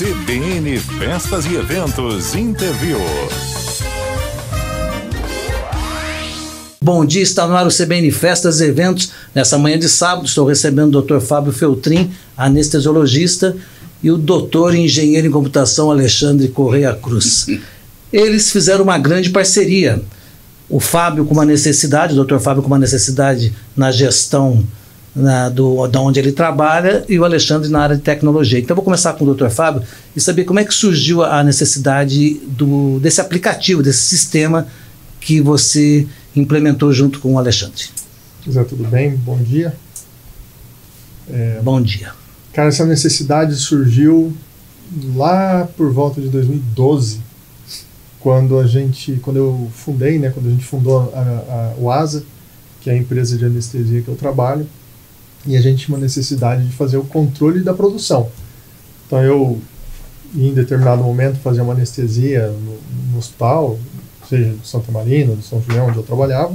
CBN Festas e Eventos Interview. Bom dia, está no ar o CBN Festas e Eventos. Nessa manhã de sábado, estou recebendo o Dr. Fábio Feltrin, anestesiologista, e o doutor engenheiro em computação Alexandre Correia Cruz. Eles fizeram uma grande parceria. O Fábio com uma necessidade, o Dr. Fábio com uma necessidade na gestão na, do, da onde ele trabalha e o Alexandre na área de tecnologia. Então, vou começar com o Dr. Fábio e saber como é que surgiu a necessidade do, desse aplicativo, desse sistema que você implementou junto com o Alexandre. José, tudo bem? Bom dia. É, Bom dia. Cara, essa necessidade surgiu lá por volta de 2012, quando a gente, quando eu fundei, né, quando a gente fundou a, a, o ASA, que é a empresa de anestesia que eu trabalho, e a gente tinha uma necessidade de fazer o controle da produção. Então eu, em determinado momento, fazia uma anestesia no, no hospital, seja de Santa Marina, de São Julião, onde eu trabalhava,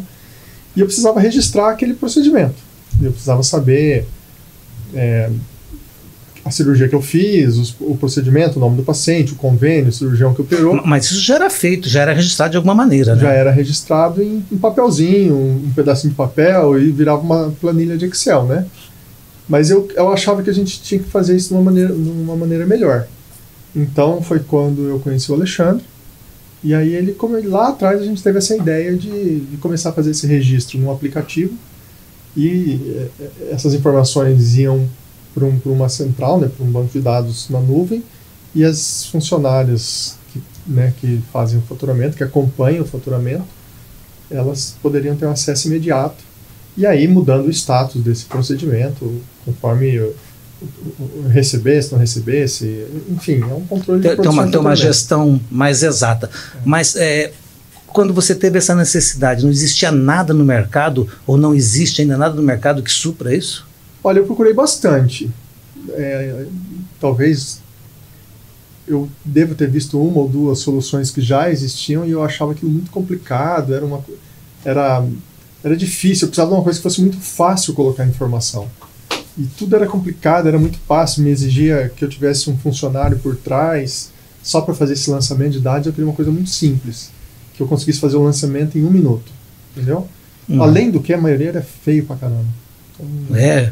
e eu precisava registrar aquele procedimento. Eu precisava saber é, a cirurgia que eu fiz, os, o procedimento, o nome do paciente, o convênio, o cirurgião que operou. Mas isso já era feito, já era registrado de alguma maneira, né? Já era registrado em, em papelzinho, um, um, pedacinho de papel e virava uma planilha de Excel, né? Mas eu, eu achava que a gente tinha que fazer isso de uma maneira, de uma maneira melhor. Então foi quando eu conheci o Alexandre. E aí ele, como lá atrás a gente teve essa ideia de, de começar a fazer esse registro num aplicativo e eh, essas informações iam para um, uma central, né, para um banco de dados na nuvem, e as funcionárias que, né, que fazem o faturamento, que acompanham o faturamento, elas poderiam ter um acesso imediato. E aí, mudando o status desse procedimento, conforme recebesse, não recebesse, enfim, é um controle tem, de tem uma, tem uma gestão mais exata. É. Mas é, quando você teve essa necessidade, não existia nada no mercado, ou não existe ainda nada no mercado que supra isso? Olha, eu procurei bastante. É, talvez eu devo ter visto uma ou duas soluções que já existiam e eu achava aquilo muito complicado, era uma era era difícil, eu precisava de uma coisa que fosse muito fácil colocar informação. E tudo era complicado, era muito fácil, me exigia que eu tivesse um funcionário por trás só para fazer esse lançamento de dados, eu queria uma coisa muito simples, que eu conseguisse fazer o lançamento em um minuto, entendeu? Hum. Além do que a maioria era feio pra caramba. É.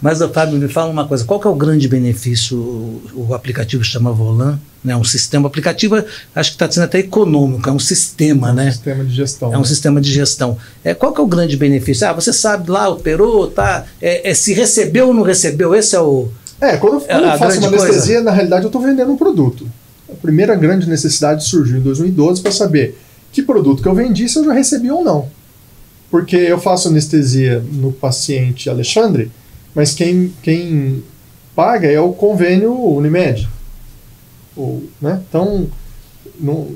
Mas, Fábio, me fala uma coisa: qual é o grande benefício? O, o aplicativo chama Volan, né? Um sistema aplicativo, acho que está sendo até econômico, é um sistema, é um né? sistema de gestão. É um né? sistema de gestão. É, qual é o grande benefício? Ah, você sabe lá, operou, tá? É, é se recebeu ou não recebeu, esse é o. É, quando, quando eu faço uma anestesia, coisa. na realidade eu estou vendendo um produto. A primeira grande necessidade surgiu em 2012 para saber que produto que eu vendi, se eu já recebi ou não porque eu faço anestesia no paciente Alexandre, mas quem, quem paga é o convênio Unimed. Ou, né? Então, não,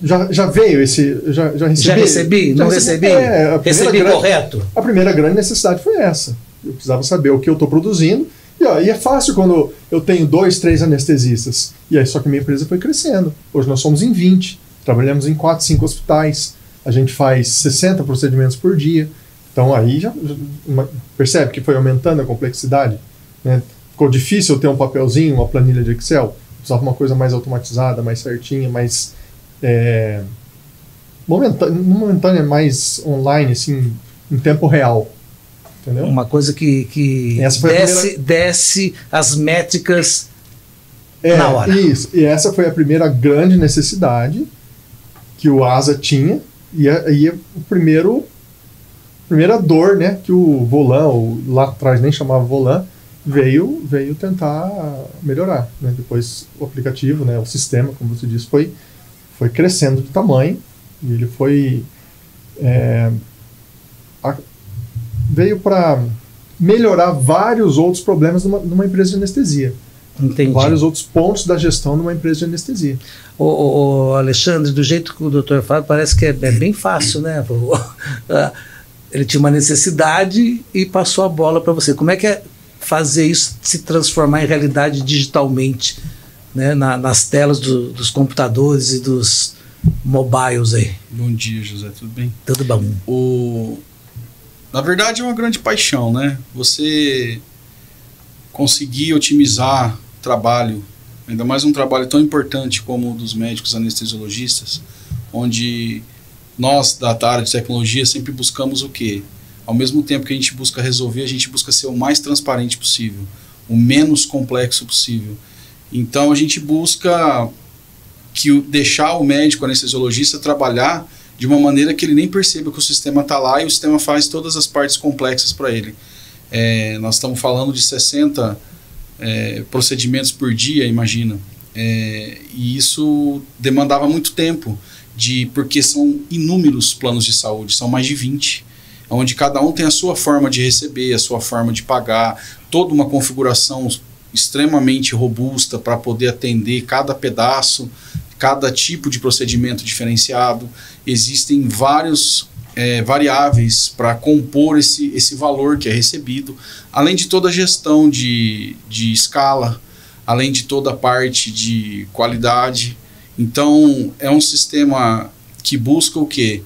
já, já veio esse. Já, já recebi? Já recebi? Já não recebi? É, recebi grande, correto? A primeira grande necessidade foi essa. Eu precisava saber o que eu estou produzindo. E, ó, e é fácil quando eu tenho dois, três anestesistas. E aí, só que minha empresa foi crescendo. Hoje nós somos em 20. Trabalhamos em 4, 5 hospitais a gente faz 60 procedimentos por dia. Então aí já, uma, percebe que foi aumentando a complexidade. Né? Ficou difícil ter um papelzinho, uma planilha de Excel. Precisava uma coisa mais automatizada, mais certinha, mais é, momentânea, momentânea, mais online, assim, em tempo real. Entendeu? Uma coisa que, que desce, primeira... desce as métricas é, na hora. Isso. E essa foi a primeira grande necessidade que o ASA tinha e aí o primeiro primeira dor, né, que o Volan, ou lá atrás nem chamava Volan, veio veio tentar melhorar, né? Depois o aplicativo, né, o sistema, como você disse, foi foi crescendo de tamanho e ele foi é, a, veio para melhorar vários outros problemas numa, numa empresa de anestesia. Entendi. vários outros pontos da gestão de uma empresa de anestesia. O, o, o Alexandre, do jeito que o doutor fala, parece que é, é bem fácil, né? Ele tinha uma necessidade e passou a bola para você. Como é que é fazer isso se transformar em realidade digitalmente, né? Na, nas telas do, dos computadores e dos mobiles aí? Bom dia, José, tudo bem? Tudo bom. O... Na verdade é uma grande paixão, né? Você conseguir otimizar trabalho Ainda mais um trabalho tão importante como o dos médicos anestesiologistas, onde nós, da área de tecnologia, sempre buscamos o quê? Ao mesmo tempo que a gente busca resolver, a gente busca ser o mais transparente possível, o menos complexo possível. Então a gente busca que o, deixar o médico anestesiologista trabalhar de uma maneira que ele nem perceba que o sistema está lá e o sistema faz todas as partes complexas para ele. É, nós estamos falando de 60 é, procedimentos por dia, imagina. É, e isso demandava muito tempo, de porque são inúmeros planos de saúde, são mais de 20, onde cada um tem a sua forma de receber, a sua forma de pagar, toda uma configuração extremamente robusta para poder atender cada pedaço, cada tipo de procedimento diferenciado. Existem vários é, variáveis para compor esse, esse valor que é recebido, além de toda a gestão de, de escala, além de toda a parte de qualidade. Então, é um sistema que busca o quê?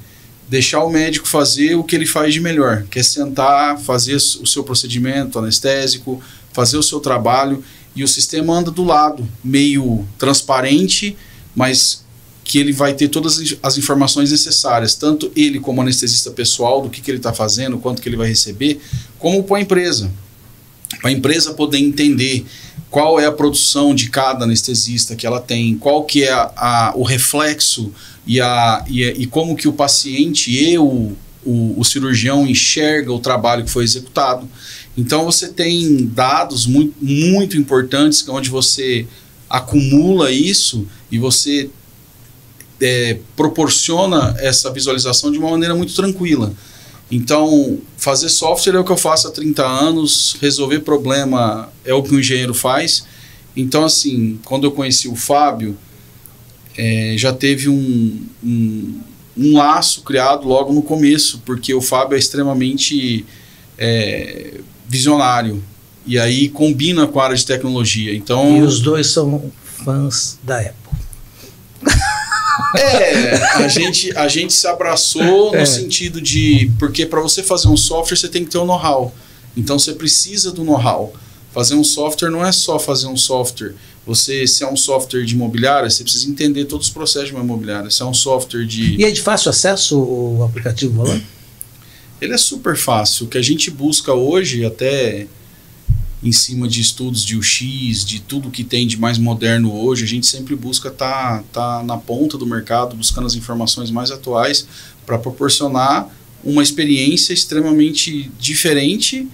Deixar o médico fazer o que ele faz de melhor, que é sentar, fazer o seu procedimento anestésico, fazer o seu trabalho, e o sistema anda do lado, meio transparente, mas que ele vai ter todas as informações necessárias, tanto ele como anestesista pessoal, do que, que ele está fazendo, quanto que ele vai receber, como para a empresa. Para a empresa poder entender qual é a produção de cada anestesista que ela tem, qual que é a, a, o reflexo e, a, e, e, como que o paciente e o, o, o cirurgião enxerga o trabalho que foi executado. Então você tem dados muito, muito importantes onde você acumula isso e você é, proporciona essa visualização de uma maneira muito tranquila. Então, fazer software é o que eu faço há 30 anos, resolver problema é o que o engenheiro faz. Então, assim, quando eu conheci o Fábio, é, já teve um, um, um, laço criado logo no começo, porque o Fábio é extremamente é, visionário. E aí combina com a área de tecnologia. Então, e os dois são fãs da Apple. É, a gente, a gente se abraçou no é. sentido de. Porque para você fazer um software, você tem que ter um know-how. Então você precisa do know-how. Fazer um software não é só fazer um software. Você, se é um software de imobiliária, você precisa entender todos os processos de uma imobiliária. Se é um software de. E é de fácil acesso o aplicativo Volan? Ele é super fácil. O que a gente busca hoje, até em cima de estudos de UX, de tudo que tem de mais moderno hoje, a gente sempre busca estar tá, tá na ponta do mercado, buscando as informações mais atuais para proporcionar uma experiência extremamente diferente,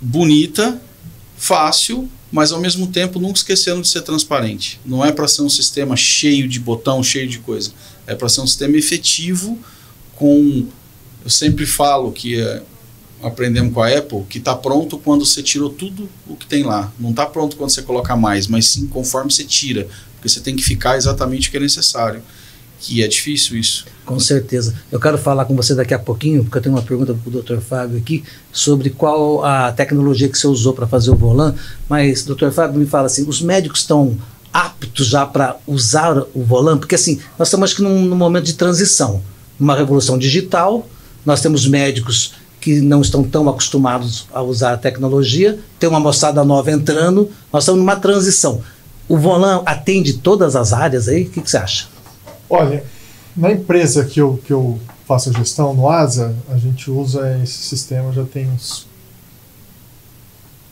bonita, fácil, mas ao mesmo tempo nunca esquecendo de ser transparente. Não é para ser um sistema cheio de botão, cheio de coisa. É para ser um sistema efetivo com eu sempre falo que é, aprendemos com a Apple que está pronto quando você tirou tudo o que tem lá. Não está pronto quando você coloca mais, mas sim conforme você tira. Porque você tem que ficar exatamente o que é necessário. Que é difícil isso. Com certeza. Eu quero falar com você daqui a pouquinho, porque eu tenho uma pergunta para o Dr. Fábio aqui, sobre qual a tecnologia que você usou para fazer o volan. Mas, Dr. Fábio, me fala assim: os médicos estão aptos já para usar o volan? Porque, assim, nós estamos acho que num, num momento de transição, uma revolução digital. Nós temos médicos que não estão tão acostumados a usar a tecnologia, tem uma moçada nova entrando, nós estamos numa transição. O Volan atende todas as áreas aí? O que, que, você acha? Olha, na empresa que eu, que eu faço a gestão, no ASA, a gente usa esse sistema já tem uns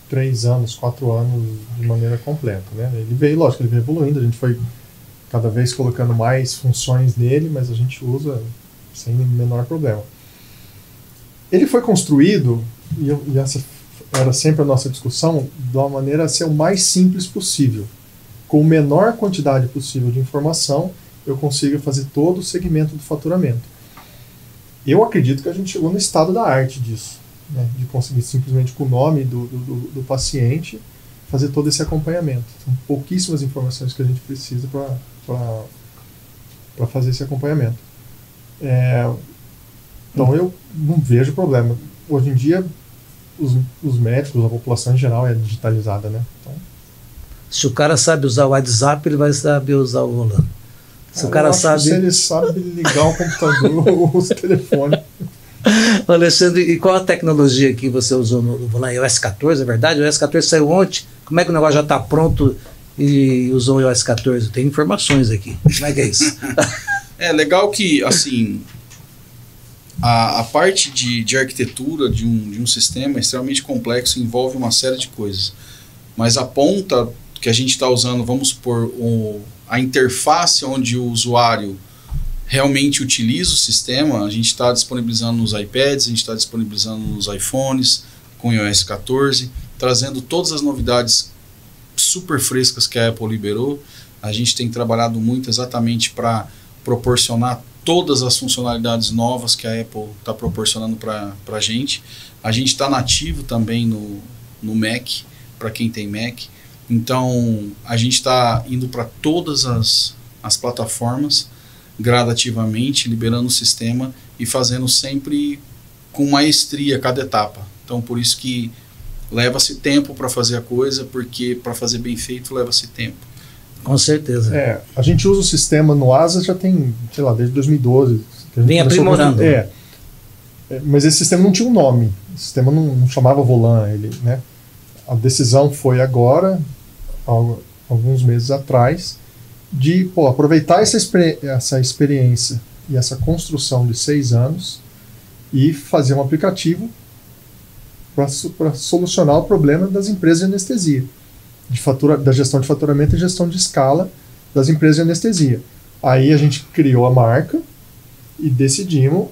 três anos, quatro anos de maneira completa. Né? Ele veio, lógico, ele veio evoluindo, a gente foi cada vez colocando mais funções nele, mas a gente usa sem menor problema. Ele foi construído, e, eu, e essa era sempre a nossa discussão, de uma maneira a ser o mais simples possível. Com a menor quantidade possível de informação, eu consigo fazer todo o segmento do faturamento. Eu acredito que a gente chegou no estado da arte disso, né? de conseguir simplesmente com o nome do, do, do paciente fazer todo esse acompanhamento. São pouquíssimas informações que a gente precisa para fazer esse acompanhamento. É, então eu não vejo problema. Hoje em dia, os, os médicos, a população em geral é digitalizada, né? Então, se o cara sabe usar o WhatsApp, ele vai saber usar o volante. Se o cara sabe. Se ele sabe ligar o computador ou o telefone. Alexandre, e qual a tecnologia que você usou no? É o S14, é verdade? O S14 saiu ontem. Como é que o negócio já está pronto e usou o iOS 14. Tem informações aqui. Como é que é isso? é legal que, assim, a, a parte de, de arquitetura de um, de um sistema é extremamente complexo, envolve uma série de coisas. Mas a ponta que a gente está usando, vamos supor, o, a interface onde o usuário realmente utiliza o sistema, a gente está disponibilizando nos iPads, a gente está disponibilizando nos iPhones com iOS 14, trazendo todas as novidades super frescas que a Apple liberou. A gente tem trabalhado muito exatamente para proporcionar todas as funcionalidades novas que a Apple está proporcionando para a gente. A gente está nativo também no, no Mac, para quem tem Mac. Então, a gente está indo para todas as, as plataformas gradativamente, liberando o sistema e fazendo sempre com maestria cada etapa. Então, por isso que leva-se tempo para fazer a coisa, porque para fazer bem feito leva-se tempo. Com certeza. É, a gente usa o sistema no ASA já tem, sei lá, desde 2012. Vem aprimorando. É, é, mas esse sistema não tinha um nome. O sistema não, não chamava Volan. Ele, né? A decisão foi agora, alguns meses atrás, de pô, aproveitar essa, essa experiência e essa construção de seis anos e fazer um aplicativo para solucionar o problema das empresas de anestesia, de fatura, da gestão de faturamento e gestão de escala das empresas de anestesia. Aí a gente criou a marca e decidimos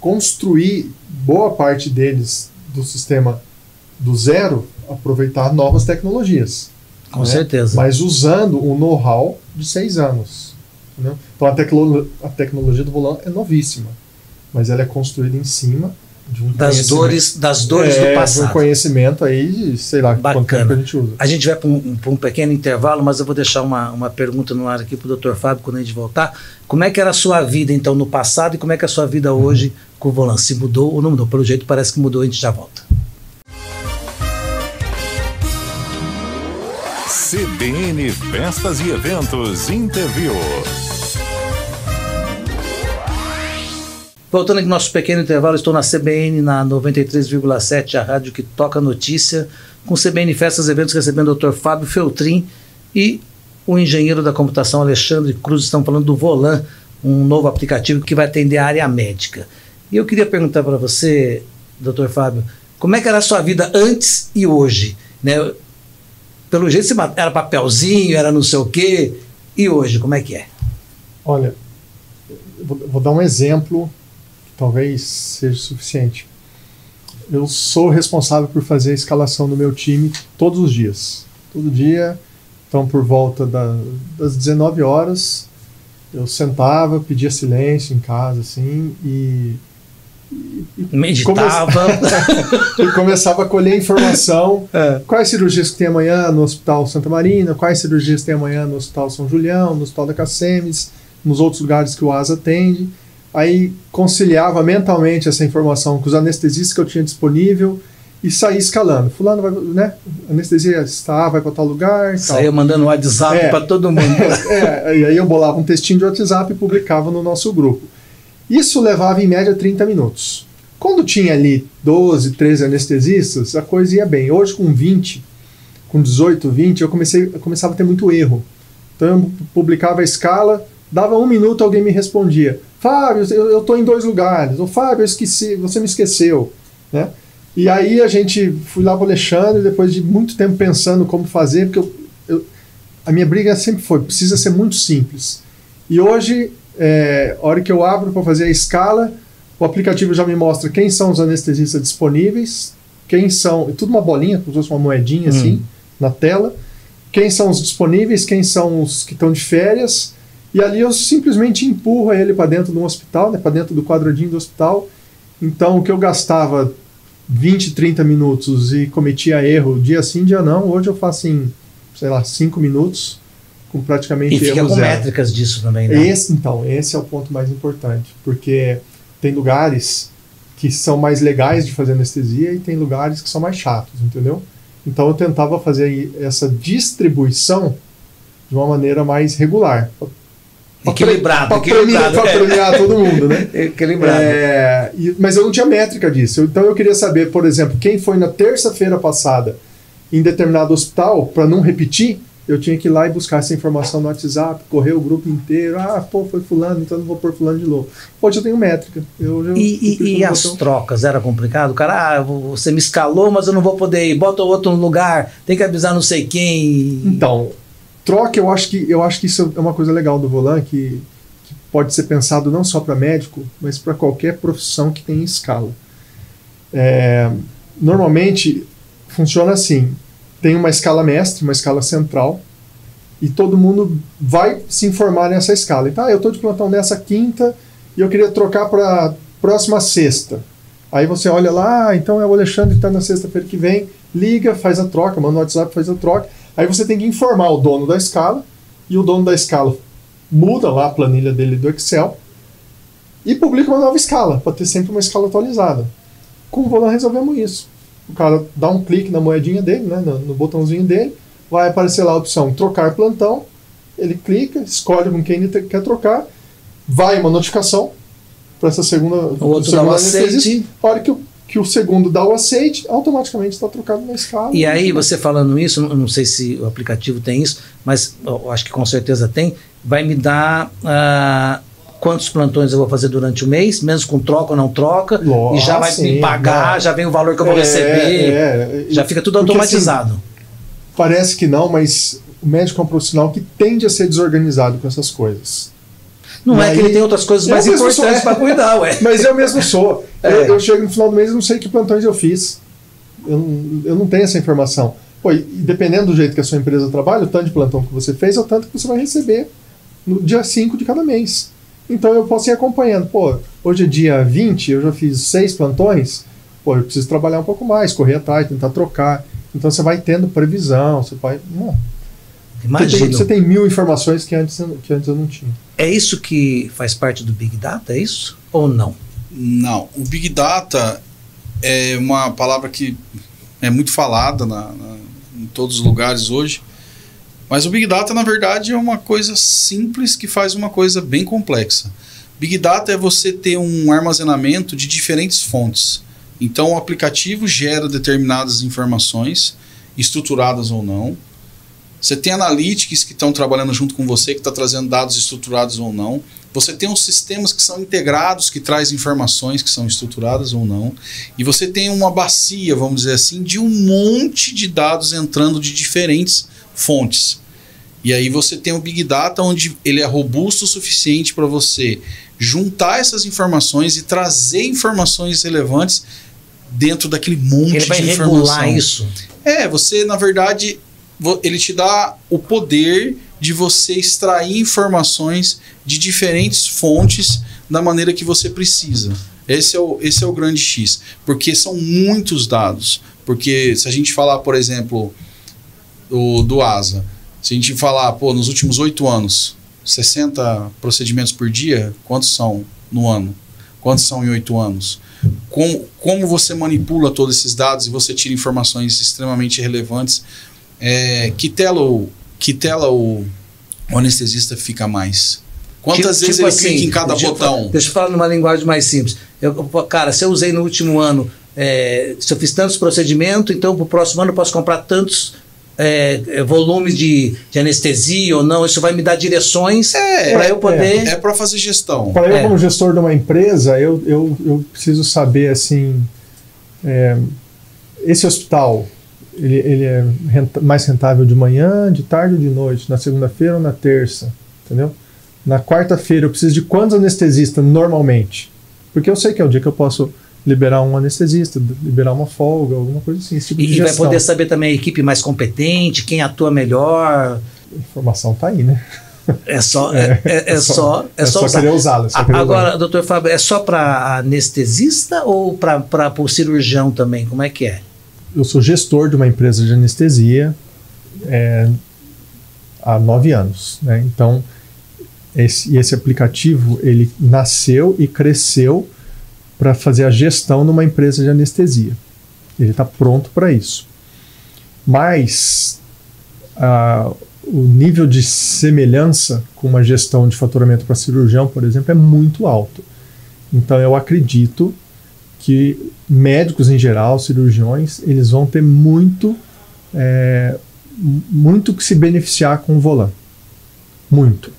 construir boa parte deles do sistema do zero, aproveitar novas tecnologias. Com né? certeza. Mas usando o know-how de seis anos. Entendeu? Então a, tecno a tecnologia do volante é novíssima, mas ela é construída em cima um das dores das dores é, do passado. um conhecimento aí, sei lá, Bacana. quanto tempo a gente usa. A gente vai para um, um, pequeno intervalo, mas eu vou deixar uma, uma pergunta no ar aqui para o Dr. Fábio quando a gente voltar. Como é que era a sua vida então no passado e como é que é a sua vida hoje com o volante? Se mudou ou não mudou? Pelo jeito parece que mudou, a gente já volta. CBN Festas e Eventos Interview. Voltando aqui no nosso pequeno intervalo, estou na CBN, na 93,7, a rádio que toca notícia, com CBN Festas e Eventos, recebendo o Dr. Fábio Feltrin e o engenheiro da computação Alexandre Cruz. Estão falando do Volan, um novo aplicativo que vai atender a área médica. E eu queria perguntar para você, Dr. Fábio, como é que era a sua vida antes e hoje? Né? pelo jeito era papelzinho, era não sei o quê. E hoje, como é que é? Olha, vou, dar um exemplo talvez seja suficiente. Eu sou responsável por fazer a escalação do meu time todos os dias. Todo dia, então por volta da, das 19 horas, eu sentava, pedia silêncio em casa, assim, e Meditava. e começava a colher informação. É. Quais cirurgias que tem amanhã no Hospital Santa Marina, quais cirurgias tem amanhã no Hospital São Julião, no Hospital da Cacemes, nos outros lugares que o ASA atende. Aí conciliava mentalmente essa informação com os anestesistas que eu tinha disponível e saía escalando. Fulano vai, né? Anestesia está, vai para tal lugar. Saía mandando WhatsApp é, para todo mundo. é, e aí eu bolava um textinho de WhatsApp e publicava no nosso grupo. Isso levava em média 30 minutos. Quando tinha ali 12, 13 anestesistas, a coisa ia bem. Hoje, com 20, com 18, 20, eu, comecei, eu começava a ter muito erro. Então, eu publicava a escala, dava um minuto, alguém me respondia: Fábio, eu estou em dois lugares. Ou Fábio, eu esqueci, você me esqueceu. Né? E aí a gente fui lá para o Alexandre, depois de muito tempo pensando como fazer, porque eu, eu, a minha briga sempre foi: precisa ser muito simples. E hoje é, a hora que eu abro para fazer a escala, o aplicativo já me mostra quem são os anestesistas disponíveis, quem são. É tudo uma bolinha, como se fosse uma moedinha assim, hum. assim, na tela. Quem são os disponíveis, quem são os que estão de férias. E ali eu simplesmente empurro ele para dentro do hospital, né, para dentro do quadradinho do hospital. Então o que eu gastava 20, 30 minutos e cometia erro dia sim, dia não, hoje eu faço em, sei lá, 5 minutos com praticamente E fica com zero. métricas disso também, né? Esse, então, esse é o ponto mais importante, porque tem lugares que são mais legais de fazer anestesia e tem lugares que são mais chatos, entendeu? Então eu tentava fazer essa distribuição de uma maneira mais regular. Equilibrado, para premiar, é. premiar todo mundo, né? Equilibrado. É, mas eu não tinha métrica disso. Então eu queria saber, por exemplo, quem foi na terça-feira passada em determinado hospital, para não repetir, eu tinha que ir lá e buscar essa informação no WhatsApp, correr o grupo inteiro. Ah, pô, foi fulano, então não vou pôr fulano de novo. Hoje eu tenho métrica. Eu, eu, e, e, e as botão. trocas? Era complicado? O cara, ah, você me escalou, mas eu não vou poder ir. Bota o outro no lugar, tem que avisar não sei quem. Então, troca, eu acho que, eu acho que isso é uma coisa legal do Volan, que, que pode ser pensado não só para médico, mas para qualquer profissão que tenha escala. É, normalmente, funciona assim tem uma escala mestre, uma escala central, e todo mundo vai se informar nessa escala. Então, ah, eu estou de plantão nessa quinta e eu queria trocar para próxima sexta. Aí você olha lá, ah, então é o Alexandre que está na sexta-feira que vem, liga, faz a troca, manda no WhatsApp, faz a troca. Aí você tem que informar o dono da escala, e o dono da escala muda lá a planilha dele do Excel e publica uma nova escala, para ter sempre uma escala atualizada. Com o Volan resolvemos isso o cara dá um clique na moedinha dele, né, no, no botãozinho dele, vai aparecer lá a opção trocar plantão, ele clica, escolhe com quem ele quer trocar, vai uma notificação para essa segunda. O outro dá o aceite. A hora que o, que o segundo dá o aceite, automaticamente está trocado na escala. E aí, você falando isso, não sei se o aplicativo tem isso, mas acho que com certeza tem, vai me dar. Uh, quantos plantões eu vou fazer durante o mês, mesmo com troca ou não troca, Nossa, e já vai sim, me pagar, não. já vem o valor que eu vou é, receber, é, já fica tudo porque, assim, automatizado. Assim, parece que não, mas o médico é um profissional que tende a ser desorganizado com essas coisas. Não é que ele tem outras coisas mais importantes para cuidar, ué. Mas eu mesmo sou. É. Eu, eu, chego no final do mês e não sei que plantões eu fiz. Eu, eu não tenho essa informação. Pô, e dependendo do jeito que a sua empresa trabalha, o tanto de plantão que você fez é o tanto que você vai receber no dia 5 de cada mês. Então eu posso ir acompanhando. Pô, hoje é dia 20, eu já fiz seis plantões. Pô, eu preciso trabalhar um pouco mais, correr atrás, tentar trocar. Então você vai tendo previsão, você vai. Não. Imagino. Você tem, você tem mil informações que antes, que antes eu não tinha. É isso que faz parte do Big Data, é isso? Ou não? Não. O Big Data é uma palavra que é muito falada na, na, em todos os lugares hoje. Mas o Big Data, na verdade, é uma coisa simples que faz uma coisa bem complexa. Big Data é você ter um armazenamento de diferentes fontes. Então, o aplicativo gera determinadas informações, estruturadas ou não. Você tem analytics que estão trabalhando junto com você, que está trazendo dados estruturados ou não. Você tem os sistemas que são integrados, que traz informações que são estruturadas ou não. E você tem uma bacia, vamos dizer assim, de um monte de dados entrando de diferentes fontes. E aí você tem o Big Data, onde ele é robusto o suficiente para você juntar essas informações e trazer informações relevantes dentro daquele monte ele vai de informação. Regular isso. É, você, na verdade, ele te dá o poder de você extrair informações de diferentes fontes da maneira que você precisa. Esse é o, esse é o grande X. Porque são muitos dados. Porque se a gente falar, por exemplo, o, do ASA. Se a gente falar, pô, nos últimos oito anos, 60 procedimentos por dia, quantos são no ano? Quantos são em oito anos? Como, como você manipula todos esses dados e você tira informações extremamente relevantes? É, que tela, o, que tela o, o anestesista fica mais? Quantas tipo, vezes tipo ele assim, clica em cada botão? Eu, deixa eu falar numa linguagem mais simples. Eu, cara, se eu usei no último ano, é, se eu fiz tantos procedimentos, então para o próximo ano eu posso comprar tantos é, é, volumes de, de, anestesia ou não, isso vai me dar direções é, para eu poder. É, é para fazer gestão. Para eu, é. como gestor de uma empresa, eu, eu, eu preciso saber assim. É, esse hospital ele, ele é renta, mais rentável de manhã, de tarde ou de noite, na segunda-feira ou na terça, entendeu? Na quarta-feira eu preciso de quantos anestesistas normalmente? Porque eu sei que é o dia que eu posso liberar um anestesista, liberar uma folga, alguma coisa assim. Tipo e, vai poder saber também a equipe mais competente, quem atua melhor. A informação está aí, né? É só, é, é, é, é só, é, só, só querer usá-la. Agora, usá doutor Fábio, é só para anestesista ou para o cirurgião também? Como é que é? Eu sou gestor de uma empresa de anestesia é, há nove anos. Né? Então, esse, esse aplicativo ele nasceu e cresceu para fazer a gestão numa empresa de anestesia. Ele está pronto para isso. Mas a, o nível de semelhança com uma gestão de faturamento para cirurgião, por exemplo, é muito alto. Então eu acredito que médicos em geral, cirurgiões, eles vão ter muito é, muito que se beneficiar com o volante. Muito.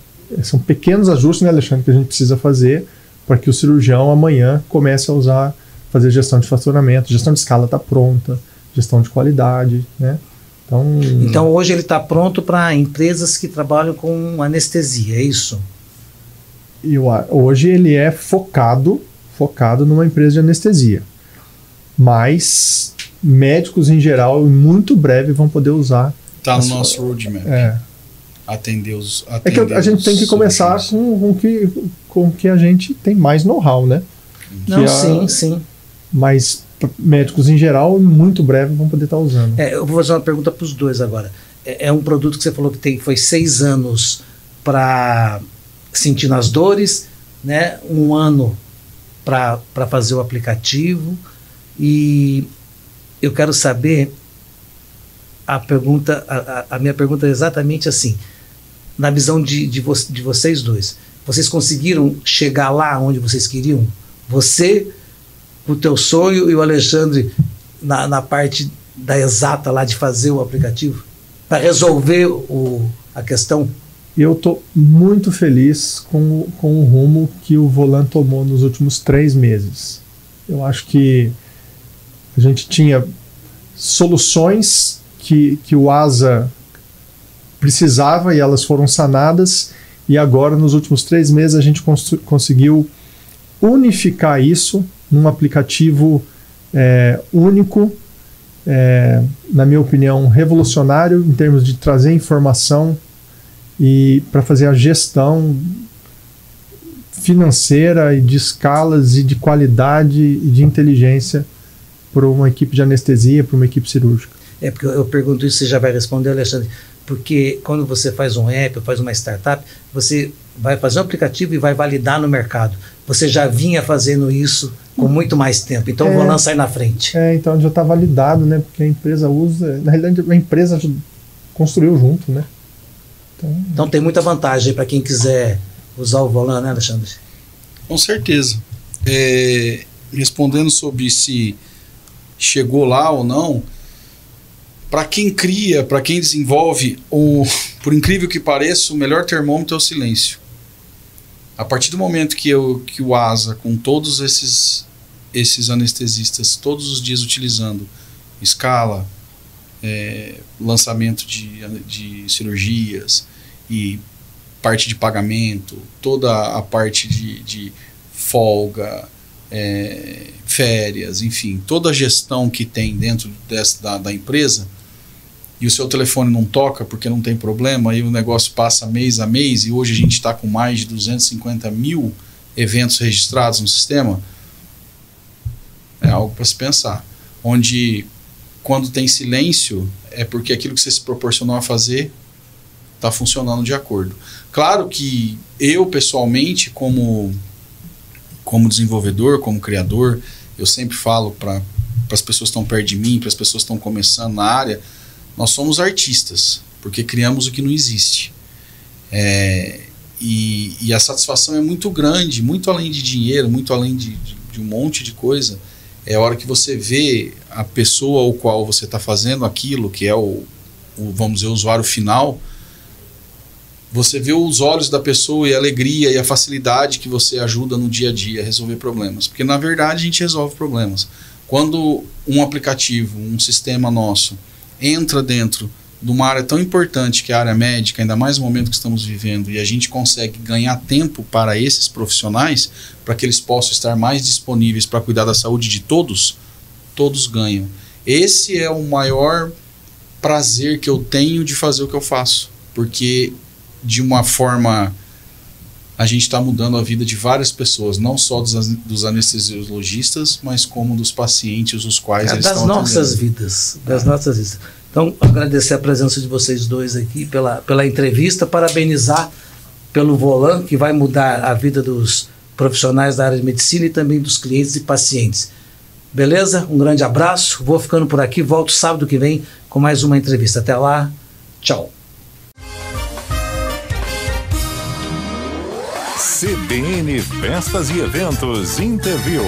São pequenos ajustes, né, Alexandre, que a gente precisa fazer para que o cirurgião amanhã comece a usar, fazer gestão de faturamento, gestão de escala está pronta, gestão de qualidade, né? Então, então hoje ele está pronto para empresas que trabalham com anestesia, é isso? Eu, hoje ele é focado, focado numa empresa de anestesia. Mas médicos em geral, muito breve, vão poder usar. Está no nosso roadmap. É. Atender os. Atender é que a gente tem que começar com, com, que, com que a gente tem mais know-how, né? Não, a, sim, sim. Mas médicos em geral, muito breve, vão poder estar usando. É, eu vou fazer uma pergunta para os dois agora. É, é, um produto que você falou que tem, foi seis anos para sentir as dores, né? um ano para fazer o aplicativo. E eu quero saber a pergunta, a, a minha pergunta é exatamente assim, na visão de, de, vo, de vocês dois. Vocês conseguiram chegar lá onde vocês queriam? Você, o teu sonho, e o Alexandre na, na parte da exata lá de fazer o aplicativo? Para resolver o, a questão? Eu estou muito feliz com, com o rumo que o Volan tomou nos últimos três meses. Eu acho que a gente tinha soluções que, que o ASA precisava e elas foram sanadas. E agora, nos últimos três meses, a gente cons conseguiu unificar isso num aplicativo é, único, é, na minha opinião, revolucionário em termos de trazer informação e para fazer a gestão financeira e de escalas e de qualidade e de inteligência para uma equipe de anestesia, para uma equipe cirúrgica? É porque eu pergunto isso, você já vai responder, Alexandre. Porque quando você faz um app, faz uma startup, você vai fazer um aplicativo e vai validar no mercado. Você já vinha fazendo isso com muito mais tempo, então é, vou lançar na frente. É, então já está validado, né? Porque a empresa usa, na realidade a empresa construiu junto, né? Então, então tem muita vantagem para quem quiser usar o Volan, né, Alexandre? Com certeza. É, respondendo sobre se chegou lá ou não, para quem cria, para quem desenvolve, o, por incrível que pareça, o melhor termômetro é o silêncio. A partir do momento que, eu, que o ASA, com todos esses, esses anestesistas, todos os dias utilizando escala, é, lançamento de, de cirurgias e parte de pagamento, toda a parte de, de folga, é, férias, enfim, toda a gestão que tem dentro dessa, da, da empresa e o seu telefone não toca porque não tem problema, aí o negócio passa mês a mês e hoje a gente está com mais de 250 mil eventos registrados no sistema, é algo para se pensar. Onde quando tem silêncio é porque aquilo que você se proporcionou a fazer está funcionando de acordo. Claro que eu pessoalmente, como como desenvolvedor, como criador, eu sempre falo para as pessoas que estão perto de mim, para as pessoas que estão começando na área, nós somos artistas, porque criamos o que não existe. É, e, e, a satisfação é muito grande, muito além de dinheiro, muito além de, de, de um monte de coisa. É a hora que você vê a pessoa ao qual você está fazendo aquilo, que é o, o, vamos dizer, o usuário final, você vê os olhos da pessoa e a alegria e a facilidade que você ajuda no dia a dia a resolver problemas. Porque na verdade a gente resolve problemas. Quando um aplicativo, um sistema nosso, entra dentro de uma área tão importante que é a área médica, ainda mais no momento que estamos vivendo, e a gente consegue ganhar tempo para esses profissionais, para que eles possam estar mais disponíveis para cuidar da saúde de todos, todos ganham. Esse é o maior prazer que eu tenho de fazer o que eu faço, porque de uma forma a gente está mudando a vida de várias pessoas, não só dos, dos anestesiologistas, mas como dos pacientes, os quais é, eles das estão nossas atendendo. vidas, das é. nossas vidas. Então, agradecer a presença de vocês dois aqui pela, pela entrevista, parabenizar pelo Volan, que vai mudar a vida dos profissionais da área de medicina e também dos clientes e pacientes. Beleza? Um grande abraço. Vou ficando por aqui. Volto sábado que vem com mais uma entrevista. Até lá. Tchau. CBN Festas e Eventos Interview.